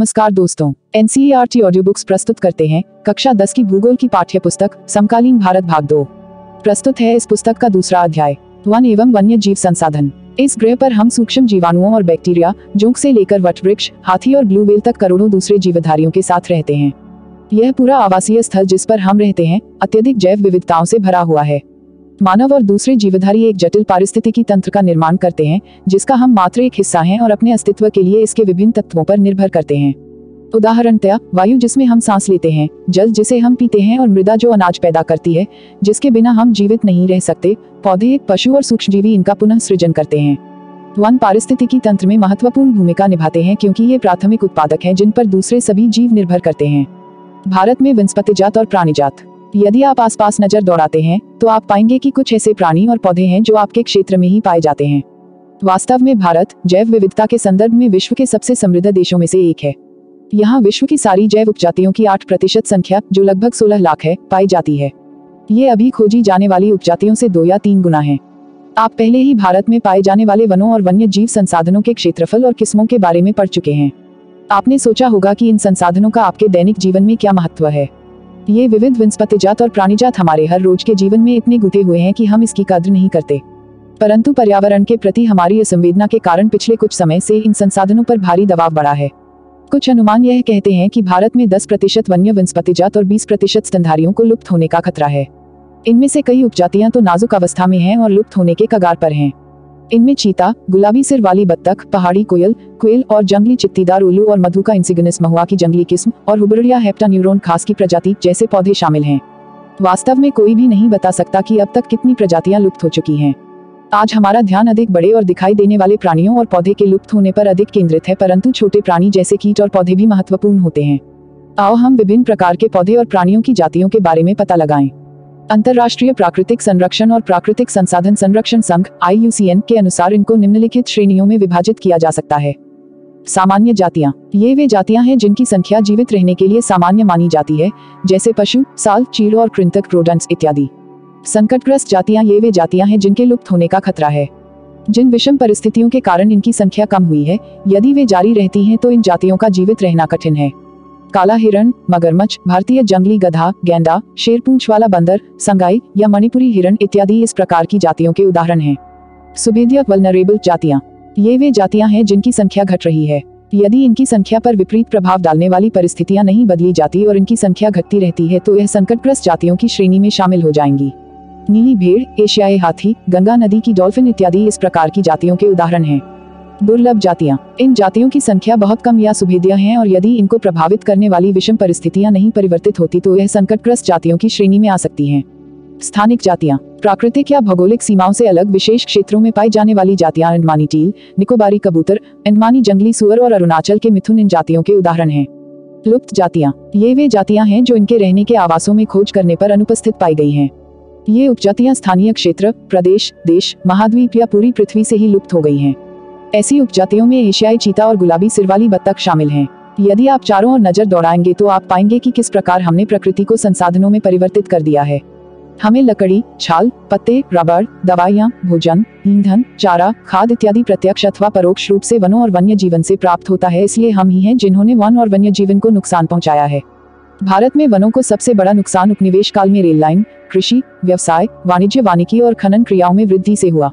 नमस्कार दोस्तों NCERT audio books प्रस्तुत करते हैं, कक्षा 10 की भूगोल की पाठ्य पुस्तक समकालीन भारत भाग दो। प्रस्तुत है इस पुस्तक का दूसरा अध्याय, वन एवं वन्य जीव संसाधन। इस ग्रह पर हम सूक्ष्म जीवाणुओं और बैक्टीरिया, जोंक से लेकर वटवृक्ष हाथी और ब्लू वेल तक करोड़ों दूसरे जीवधारियों के साथ रहते हैं। यह पूरा आवासीय स्थल जिस पर हम रहते हैं, अत्यधिक जैव विविधताओं से भरा हुआ है। मानव और दूसरे जीवधारी एक जटिल पारिस्थितिकी तंत्र का निर्माण करते हैं, जिसका हम मात्र एक हिस्सा हैं और अपने अस्तित्व के लिए इसके विभिन्न तत्वों पर निर्भर करते हैं। उदाहरणतया, वायु जिसमें हम सांस लेते हैं, जल जिसे हम पीते हैं और मृदा जो अनाज पैदा करती है, जिसके बिना हम जीवित नहीं रह सकते, पौधे पशु और सूक्ष्मजीवी इनका पुनः सृजन करते हैं। वन पारिस्थितिकी तंत्र में महत्वपूर्ण भूमिका निभाते हैं क्योंकि ये प्राथमिक उत्पादक हैं जिन पर दूसरे सभी जीव निर्भर करते हैं। भारत में वनस्पतिजात और प्राणीजात यदि आप आसपास नज़र दौड़ाते हैं तो आप पाएँगे कि कुछ ऐसे प्राणी और पौधे हैं जो आपके क्षेत्र में ही पाए जाते हैं। वास्तव में भारत जैव विविधता के संदर्भ में विश्व के सबसे समृद्ध देशों में से एक है। यहाँ विश्व की सारी जैव उपजातियों की आठ प्रतिशत संख्या, जो लगभग सोलह लाख है, पाई जाती है। ये अभी खोजी जाने वाली उपजातियों से दो या तीन गुना है। आप पहले ही भारत में पाए जाने वाले वनों और वन्य जीव संसाधनों के क्षेत्रफल और किस्मों के बारे में पढ़ चुके हैं। आपने सोचा होगा कि इन संसाधनों का आपके दैनिक जीवन में क्या महत्व है। ये विविध वनस्पतिजात और प्राणीजात हमारे हर रोज के जीवन में इतने गुते हुए हैं कि हम इसकी कद्र नहीं करते। परंतु पर्यावरण के प्रति हमारी असंवेदना के कारण पिछले कुछ समय से इन संसाधनों पर भारी दबाव बढ़ा है। कुछ अनुमान यह कहते हैं कि भारत में 10 प्रतिशत वन्य वनस्पतिजात और 20 प्रतिशत स्तनधारियों को लुप्त होने का खतरा है। इनमें से कई उपजातियाँ तो नाजुक अवस्था में हैं और लुप्त होने के कगार पर हैं। इनमें चीता, गुलाबी सिर वाली बत्तख, पहाड़ी कोयल, क्वेल और जंगली चित्तीदार उल्लू और मधु का इंसिगनिस, महुआ की जंगली किस्म और हुबरिया हेप्टान्यूरोन खास की प्रजाति जैसे पौधे शामिल हैं। वास्तव में कोई भी नहीं बता सकता कि अब तक कितनी प्रजातियाँ लुप्त हो चुकी हैं। आज हमारा ध्यान अधिक बड़े और दिखाई देने वाले प्राणियों और पौधे के लुप्त होने पर अधिक केंद्रित है, परंतु छोटे प्राणी जैसे कीट और पौधे भी महत्वपूर्ण होते हैं। आओ हम विभिन्न प्रकार के पौधे और प्राणियों की जातियों के बारे में पता लगाएँ। अंतर्राष्ट्रीय प्राकृतिक संरक्षण और प्राकृतिक संसाधन संरक्षण संघ आई के अनुसार इनको निम्नलिखित श्रेणियों में विभाजित किया जा सकता है। सामान्य जातियाँ। ये वे जातियाँ हैं जिनकी संख्या जीवित रहने के लिए सामान्य मानी जाती है, जैसे पशु, साल, चीड़ और कृंतक रोडेंट्स इत्यादि। संकटग्रस्त जातियाँ ये वे जातियाँ हैं जिनके लुप्त होने का खतरा है। जिन विषम परिस्थितियों के कारण इनकी संख्या कम हुई है, यदि वे जारी रहती हैं तो इन जातियों का जीवित रहना कठिन है। काला हिरण मगरमच्छ, भारतीय जंगली गधा, गेंडा शेर पूंछ वाला बंदर, संगाई या मणिपुरी हिरण इत्यादि इस प्रकार की जातियों के उदाहरण हैं। सुबेदिया वलनरेबल जातियाँ। ये वे जातियाँ हैं जिनकी संख्या घट रही है। यदि इनकी संख्या पर विपरीत प्रभाव डालने वाली परिस्थितियाँ नहीं बदली जाती और इनकी संख्या घटती रहती है तो यह संकटग्रस्त जातियों की श्रेणी में शामिल हो जाएँगी। नीली भेड़, एशियाई हाथी, गंगा नदी की डॉल्फिन इत्यादि इस प्रकार की जातियों के उदाहरण हैं। दुर्लभ जातियाँ। इन जातियों की संख्या बहुत कम या सुभेदिया हैं और यदि इनको प्रभावित करने वाली विषम परिस्थितियाँ नहीं परिवर्तित होती तो यह संकटग्रस्त जातियों की श्रेणी में आ सकती हैं। स्थानिक जातियाँ। प्राकृतिक या भौगोलिक सीमाओं से अलग विशेष क्षेत्रों में पाई जाने वाली जातियाँ अंडमानी टील निकोबारी कबूतर, अंडमानी जंगली सुअर और अरुणाचल के मिथुन इन जातियों के उदाहरण हैं। लुप्त जातियाँ। ये वे जातियाँ हैं जो इनके रहने के आवासों में खोज करने पर अनुपस्थित पाई गई हैं। ये उपजातियाँ स्थानीय क्षेत्र, प्रदेश, देश, महाद्वीप या पूरी पृथ्वी से ही लुप्त हो गई हैं। ऐसी उपजातियों में एशियाई चीता और गुलाबी सिरवाली बत्तख शामिल हैं। यदि आप चारों ओर नज़र दौड़ाएँगे तो आप पाएँगे कि किस प्रकार हमने प्रकृति को संसाधनों में परिवर्तित कर दिया है। हमें लकड़ी, छाल, पत्ते, रबड़, दवाइयाँ, भोजन, ईंधन, चारा, खाद इत्यादि प्रत्यक्ष अथवा परोक्ष रूप से वनों और वन्य जीवन से प्राप्त होता है, इसलिए हम ही हैं जिन्होंने वन और वन्य जीवन को नुकसान पहुँचाया है। भारत में वनों को सबसे बड़ा नुकसान उपनिवेश काल में रेल लाइन कृषि, व्यवसाय, वाणिज्य, वानिकी और खनन क्रियाओं में वृद्धि से हुआ।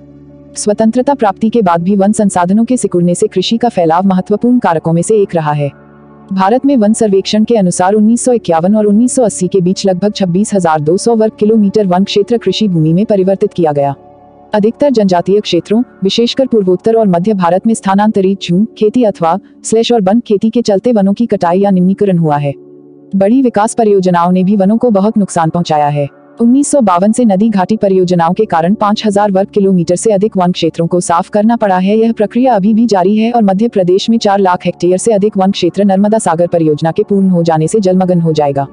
स्वतंत्रता प्राप्ति के बाद भी वन संसाधनों के सिकुड़ने से कृषि का फैलाव महत्वपूर्ण कारकों में से एक रहा है। भारत में वन सर्वेक्षण के अनुसार उन्नीस सौ इक्यावन और 1980 के बीच लगभग 26,200 वर्ग किलोमीटर वन क्षेत्र कृषि भूमि में परिवर्तित किया गया। अधिकतर जनजातीय क्षेत्रों विशेषकर पूर्वोत्तर और मध्य भारत में स्थानांतरित झूम खेती अथवा स्लेश और वन खेती के चलते वनों की कटाई या निम्नीकरण हुआ है। बड़ी विकास परियोजनाओं ने भी वनों को बहुत नुकसान पहुँचाया है। उन्नीस से नदी घाटी परियोजनाओं के कारण 5000 वर्ग किलोमीटर से अधिक वन क्षेत्रों को साफ़ करना पड़ा है। यह प्रक्रिया अभी भी जारी है और मध्य प्रदेश में चार लाख हेक्टेयर से अधिक वन क्षेत्र नर्मदा सागर परियोजना के पूर्ण हो जाने से जलमग्न हो जाएगा।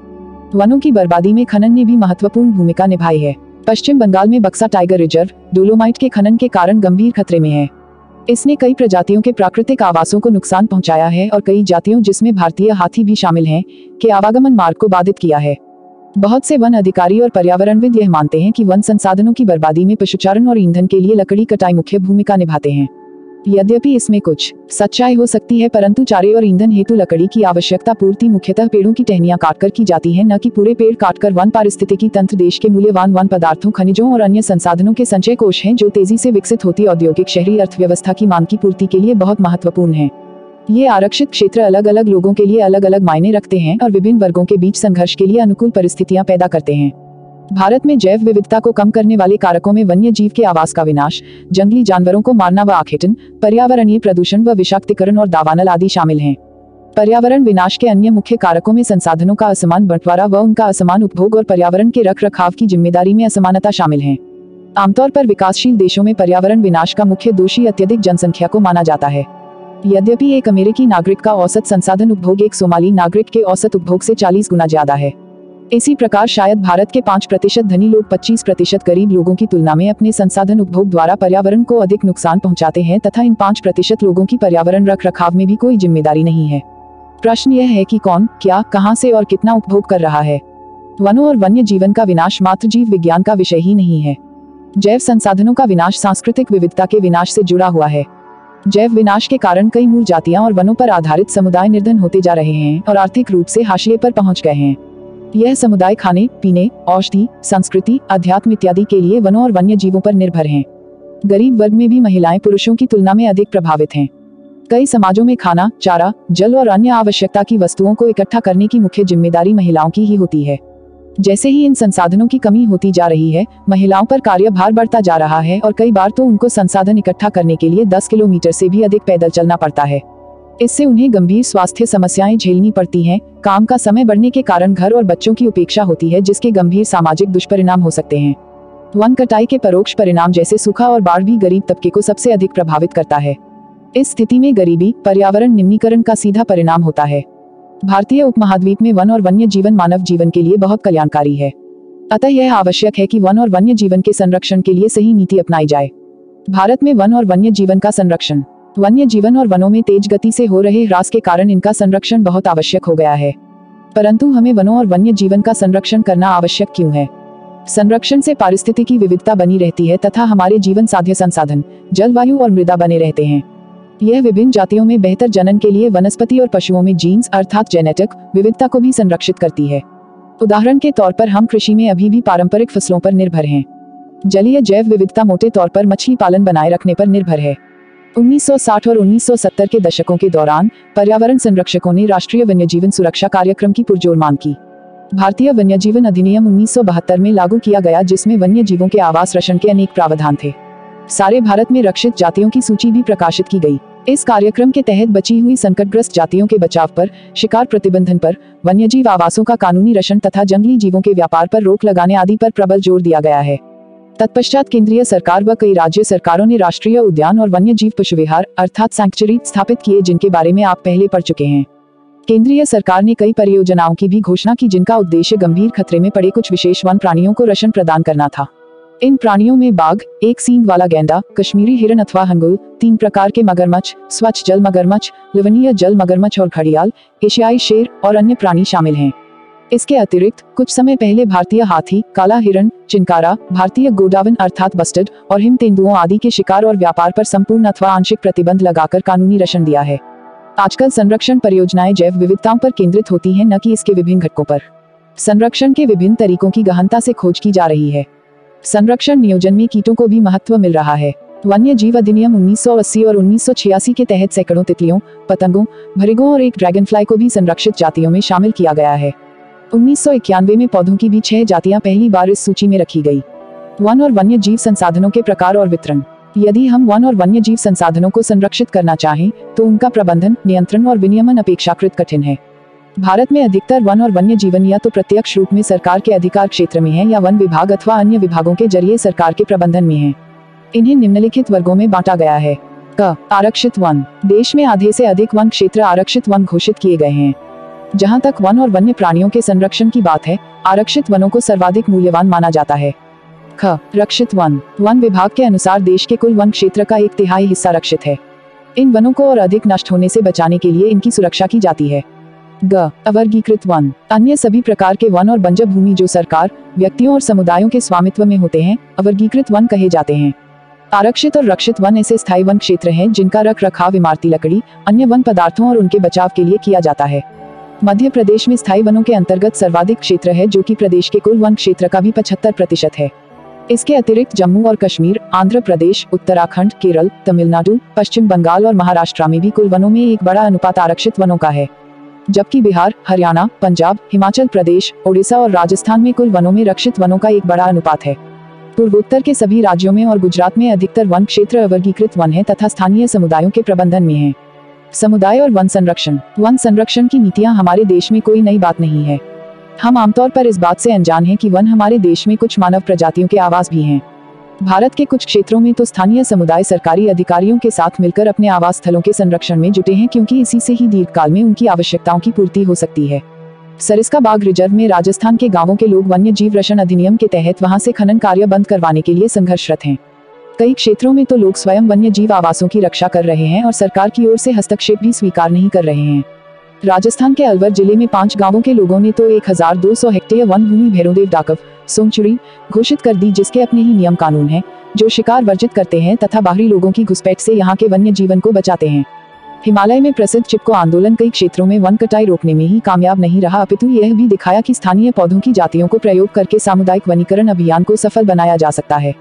वनों की बर्बादी में खनन ने भी महत्वपूर्ण भूमिका निभाई है। पश्चिम बंगाल में बक्सा टाइगर रिज़र्व डोलोमाइट के खनन के कारण गंभीर खतरे में है। इसने कई प्रजातियों के प्राकृतिक आवासों को नुकसान पहुँचाया है और कई जातियों जिसमें भारतीय हाथी भी शामिल हैं, के आवागमन मार्ग को बाधित किया है। बहुत से वन अधिकारी और पर्यावरणविद यह मानते हैं कि वन संसाधनों की बर्बादी में पशुचारण और ईंधन के लिए लकड़ी कटाई मुख्य भूमिका निभाते हैं। यद्यपि इसमें कुछ सच्चाई हो सकती है, परंतु चारे और ईंधन हेतु लकड़ी की आवश्यकता पूर्ति मुख्यतः पेड़ों की टहनियाँ काटकर की जाती है, न कि पूरे पेड़ काटकर। वन पारिस्थितिकी तंत्र देश के मूल्यवान वन पदार्थों, खनिजों और अन्य संसाधनों के संचय कोष हैं, जो तेज़ी से विकसित होती औद्योगिक शहरी अर्थव्यवस्था की मांग की पूर्ति के लिए बहुत महत्वपूर्ण है। ये आरक्षित क्षेत्र अलग अलग लोगों के लिए अलग अलग मायने रखते हैं और विभिन्न वर्गों के बीच संघर्ष के लिए अनुकूल परिस्थितियाँ पैदा करते हैं। भारत में जैव विविधता को कम करने वाले कारकों में वन्य जीव के आवास का विनाश, जंगली जानवरों को मारना व आखेटन, पर्यावरणीय प्रदूषण व विषाक्तिकरण और दावानल आदि शामिल हैं। पर्यावरण विनाश के अन्य मुख्य कारकों में संसाधनों का असमान बंटवारा व उनका असमान उपभोग और पर्यावरण के रख रखाव की ज़िम्मेदारी में असमानता शामिल है। आमतौर पर विकासशील देशों में पर्यावरण विनाश का मुख्य दोषी अत्यधिक जनसंख्या को माना जाता है। यद्यपि एक अमेरिकी नागरिक का औसत संसाधन उपभोग एक सोमाली नागरिक के औसत उपभोग से 40 गुना ज़्यादा है। इसी प्रकार शायद भारत के पाँच प्रतिशत धनी लोग पच्चीस प्रतिशत गरीब लोगों की तुलना में अपने संसाधन उपभोग द्वारा पर्यावरण को अधिक नुकसान पहुंचाते हैं तथा इन पाँच प्रतिशत लोगों की पर्यावरण रख रखाव में भी कोई ज़िम्मेदारी नहीं है। प्रश्न यह है कि कौन, क्या, कहाँ से और कितना उपभोग कर रहा है? वनों और वन्य जीवन का विनाश मात्र जीव विज्ञान का विषय ही नहीं है। जैव संसाधनों का विनाश सांस्कृतिक विविधता के विनाश से जुड़ा हुआ है। जैव विनाश के कारण कई मूल जातियाँ और वनों पर आधारित समुदाय निर्धन होते जा रहे हैं और आर्थिक रूप से हाशिए पर पहुँच गए हैं। यह समुदाय खाने, पीने, औषधि, संस्कृति अध्यात्म इत्यादि के लिए वनों और वन्य जीवों पर निर्भर हैं। गरीब वर्ग में भी महिलाएँ पुरुषों की तुलना में अधिक प्रभावित हैं। कई समाजों में खाना, चारा, जल और अन्य आवश्यकता की वस्तुओं को इकट्ठा करने की मुख्य ज़िम्मेदारी महिलाओं की ही होती है। जैसे ही इन संसाधनों की कमी होती जा रही है, महिलाओं पर कार्यभार बढ़ता जा रहा है और कई बार तो उनको संसाधन इकट्ठा करने के लिए 10 किलोमीटर से भी अधिक पैदल चलना पड़ता है। इससे उन्हें गंभीर स्वास्थ्य समस्याएँ झेलनी पड़ती हैं, काम का समय बढ़ने के कारण घर और बच्चों की उपेक्षा होती है, जिसके गंभीर सामाजिक दुष्परिणाम हो सकते हैं। वन कटाई के परोक्ष परिणाम जैसे सूखा और बाढ़ भी गरीब तबके को सबसे अधिक प्रभावित करता है। इस स्थिति में गरीबी, पर्यावरण निम्नीकरण का सीधा परिणाम होता है। भारतीय उपमहाद्वीप में वन और वन्य जीवन मानव जीवन के लिए बहुत कल्याणकारी है। अतः यह आवश्यक है कि वन और वन्य जीवन के संरक्षण के लिए सही नीति अपनाई जाए। भारत में वन और वन्य जीवन का संरक्षण, वन्य जीवन और वनों में तेज गति से हो रहे ह्रास के कारण इनका संरक्षण बहुत आवश्यक हो गया है। परंतु हमें वनों और वन्य जीवन का संरक्षण करना आवश्यक क्यों है? संरक्षण से पारिस्थितिकी विविधता बनी रहती है तथा हमारे जीवन साध्य संसाधन, जलवायु और मृदा बने रहते हैं। यह विभिन्न जातियों में बेहतर जनन के लिए वनस्पति और पशुओं में जीन्स अर्थात जेनेटिक विविधता को भी संरक्षित करती है। उदाहरण के तौर पर हम कृषि में अभी भी पारंपरिक फ़सलों पर निर्भर हैं। जलीय जैव विविधता मोटे तौर पर मछली पालन बनाए रखने पर निर्भर है। 1960 और 1970 के दशकों के दौरान, पर्यावरण संरक्षकों ने राष्ट्रीय वन्यजीवन सुरक्षा कार्यक्रम की पुरजोर मांग की। भारतीय वन्यजीवन अधिनियम 1972 में लागू किया गया, जिसमें वन्य जीवों के आवास रक्षण के अनेक प्रावधान थे। सारे भारत में रक्षित जातियों की सूची भी प्रकाशित की गई। इस कार्यक्रम के तहत बची हुई संकटग्रस्त जातियों के बचाव पर, शिकार प्रतिबंधन पर, वन्यजीव आवासों का कानूनी रक्षण तथा जंगली जीवों के व्यापार पर रोक लगाने आदि पर प्रबल ज़ोर दिया गया है। तत्पश्चात केंद्रीय सरकार व कई राज्य सरकारों ने राष्ट्रीय उद्यान और वन्य जीव पशु विहार अर्थात सैंक्चुरी स्थापित किए जिनके बारे में आप पहले पढ़ चुके हैं। केंद्रीय सरकार ने कई परियोजनाओं की भी घोषणा की जिनका उद्देश्य गंभीर खतरे में पड़े कुछ विशेष वन प्राणियों को रक्षण प्रदान करना था। इन प्राणियों में बाघ, एक सींग वाला गेंदा, कश्मीरी हिरन अथवा हंगुल तीन प्रकार के मगरमच्छ, स्वच्छ जल मगरमच्छ लवनीय जल मगरमच्छ और घड़ियाल, एशियाई शेर और अन्य प्राणी शामिल हैं। इसके अतिरिक्त, कुछ समय पहले भारतीय हाथी, काला हिरण चिंकारा, भारतीय गोडावन अर्थात बस्टर्ड और हिम तेंदुओं आदि के शिकार और व्यापार पर संपूर्ण अथवा आंशिक प्रतिबंध लगाकर कानूनी रक्षण दिया है। आजकल संरक्षण परियोजनाएँ जैव विविधताओं पर केंद्रित होती हैं, न कि इसके विभिन्न घटकों पर। संरक्षण के विभिन्न तरीकों की गहनता से खोज की जा रही है। संरक्षण नियोजन में कीटों को भी महत्व मिल रहा है। वन्य जीव अधिनियम 1980 और 1986 के तहत सैकड़ों तितलियों, पतंगों भरिगों और एक ड्रैगन फ्लाई को भी संरक्षित जातियों में शामिल किया गया है। उन्नीस सौ इक्यानवे में पौधों की भी छह जातियाँ पहली बार इस सूची में रखी गई। वन और वन्य जीव संसाधनों के प्रकार और वितरण। यदि हम वन और वन्य जीव संसाधनों को संरक्षित करना चाहें तो उनका प्रबंधन, नियंत्रण और विनियमन अपेक्षाकृत कठिन है। भारत में अधिकतर वन और वन्य जीवन या तो प्रत्यक्ष रूप में सरकार के अधिकार क्षेत्र में है या वन विभाग अथवा अन्य विभागों के ज़रिए सरकार के प्रबंधन में है। इन्हें निम्नलिखित वर्गों में बांटा गया है। क. आरक्षित वन। देश में आधे से अधिक वन क्षेत्र आरक्षित वन घोषित किए गए हैं। जहाँ तक वन और वन्य प्राणियों के संरक्षण की बात है, आरक्षित वनों को सर्वाधिक मूल्यवान माना जाता है। ख. रक्षित वन। वन विभाग के अनुसार देश के कुल वन क्षेत्र का एक तिहाई हिस्सा रक्षित है। इन वनों को और अधिक नष्ट होने से बचाने के लिए इनकी सुरक्षा की जाती है। ग, अवर्गीकृत वन। अन्य सभी प्रकार के वन और बंजर भूमि जो सरकार, व्यक्तियों और समुदायों के स्वामित्व में होते हैं, अवर्गीकृत वन कहे जाते हैं। आरक्षित और रक्षित वन ऐसे स्थायी वन क्षेत्र हैं, जिनका रख रखाव इमारती लकड़ी, अन्य वन पदार्थों और उनके बचाव के लिए किया जाता है। मध्य प्रदेश में स्थायी वनों के अंतर्गत सर्वाधिक क्षेत्र है, जो कि प्रदेश के कुल वन क्षेत्र का भी पचहत्तर प्रतिशत है। इसके अतिरिक्त जम्मू और कश्मीर, आंध्र प्रदेश, उत्तराखंड, केरल, तमिलनाडु, पश्चिम बंगाल और महाराष्ट्र में भी कुल वनों में एक बड़ा अनुपात आरक्षित वनों का है। जबकि बिहार, हरियाणा, पंजाब, हिमाचल प्रदेश, ओडिशा और राजस्थान में कुल वनों में रक्षित वनों का एक बड़ा अनुपात है। पूर्वोत्तर के सभी राज्यों में और गुजरात में अधिकतर वन क्षेत्र अवर्गीकृत वन है तथा स्थानीय समुदायों के प्रबंधन में है। समुदाय और वन संरक्षण। वन संरक्षण की नीतियाँ हमारे देश में कोई नई बात नहीं है। हम आमतौर पर इस बात से अनजान हैं कि वन हमारे देश में कुछ मानव प्रजातियों के आवास भी हैं। भारत के कुछ क्षेत्रों में तो स्थानीय समुदाय सरकारी अधिकारियों के साथ मिलकर अपने आवास स्थलों के संरक्षण में जुटे हैं क्योंकि इसी से ही दीर्घकाल में उनकी आवश्यकताओं की पूर्ति हो सकती है। सरिस्का बाग रिज़र्व में राजस्थान के गाँवों के लोग वन्य जीव रक्षण अधिनियम के तहत वहाँ से खनन कार्य बंद करवाने के लिए संघर्षरत हैं। कई क्षेत्रों में तो लोग स्वयं वन्य जीव आवासों की रक्षा कर रहे हैं और सरकार की ओर से हस्तक्षेप भी स्वीकार नहीं कर रहे हैं। राजस्थान के अलवर ज़िले में पाँच गाँवों के लोगों ने तो 1200 हेक्टेयर वन भूमि भैरोदेव डाकव सोमचुरी घोषित कर दी, जिसके अपने ही नियम कानून हैं, जो शिकार वर्जित करते हैं तथा बाहरी लोगों की घुसपैठ से यहाँ के वन्य जीवन को बचाते हैं। हिमालय में प्रसिद्ध चिपको आंदोलन कई क्षेत्रों में वन कटाई रोकने में ही कामयाब नहीं रहा, अपितु यह भी दिखाया कि स्थानीय पौधों की जातियों को प्रयोग करके सामुदायिक वनीकरण अभियान को सफल बनाया जा सकता है।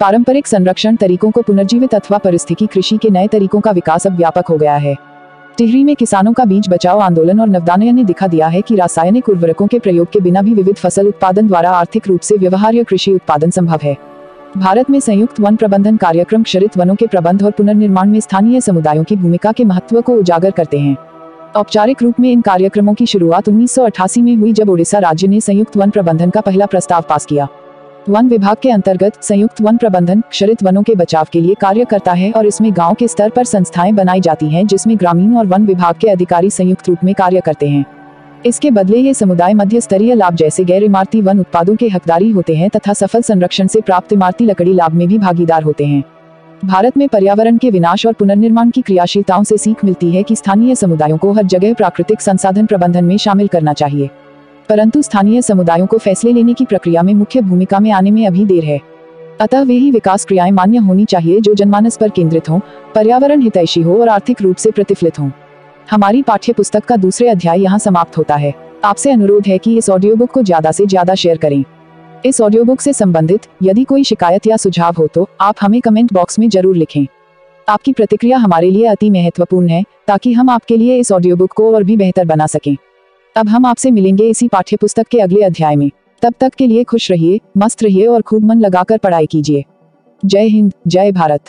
पारंपरिक संरक्षण तरीकों को पुनर्जीवित अथवा परिस्थिति कृषि के नए तरीकों का विकास अब व्यापक हो गया है। टिहरी में किसानों का बीज बचाओ आंदोलन और नवदानयन ने दिखा दिया है कि रासायनिक उर्वरकों के प्रयोग के बिना भी विविध फ़सल उत्पादन द्वारा आर्थिक रूप से व्यवहार्य कृषि उत्पादन संभव है। भारत में संयुक्त वन प्रबंधन कार्यक्रम क्षरित वनों के प्रबंध और पुनर्निर्माण में स्थानीय समुदायों की भूमिका के महत्व को उजागर करते हैं। औपचारिक रूप में इन कार्यक्रमों की शुरुआत उन्नीस सौ अठासी में हुई जब ओडिशा राज्य ने संयुक्त वन प्रबंधन का पहला प्रस्ताव पास किया। वन विभाग के अंतर्गत संयुक्त वन प्रबंधन, क्षरित वनों के बचाव के लिए कार्य करता है और इसमें गाँव के स्तर पर संस्थाएँ बनाई जाती हैं जिसमें ग्रामीण और वन विभाग के अधिकारी संयुक्त रूप में कार्य करते हैं। इसके बदले ये समुदाय मध्य स्तरीय लाभ जैसे गैर इमारती वन उत्पादों के हकदारी होते हैं तथा सफल संरक्षण से प्राप्त इमारती लकड़ी लाभ में भी भागीदार होते हैं। भारत में पर्यावरण के विनाश और पुनर्निर्माण की क्रियाशीलताओं से सीख मिलती है कि स्थानीय समुदायों को हर जगह प्राकृतिक संसाधन प्रबंधन में शामिल करना चाहिए। परंतु स्थानीय समुदायों को फैसले लेने की प्रक्रिया में मुख्य भूमिका में आने में अभी देर है। अतः वे ही विकास क्रियाएँ मान्य होनी चाहिए जो जनमानस पर केंद्रित हों, पर्यावरण हितैषी हो और आर्थिक रूप से प्रतिफलित हों। हमारी पाठ्य पुस्तक का दूसरे अध्याय यहाँ समाप्त होता है। आपसे अनुरोध है कि इस ऑडियो बुक को ज़्यादा से ज़्यादा शेयर करें। इस ऑडियो बुक से संबंधित यदि कोई शिकायत या सुझाव हो तो आप हमें कमेंट बॉक्स में ज़रूर लिखें। आपकी प्रतिक्रिया हमारे लिए अति महत्वपूर्ण है, ताकि हम आपके लिए इस ऑडियो बुक को और भी बेहतर बना सकें। अब हम आपसे मिलेंगे इसी पाठ्य पुस्तक के अगले अध्याय में। तब तक के लिए खुश रहिए, मस्त रहिए और खूब मन लगाकर पढ़ाई कीजिए। जय हिंद, जय भारत।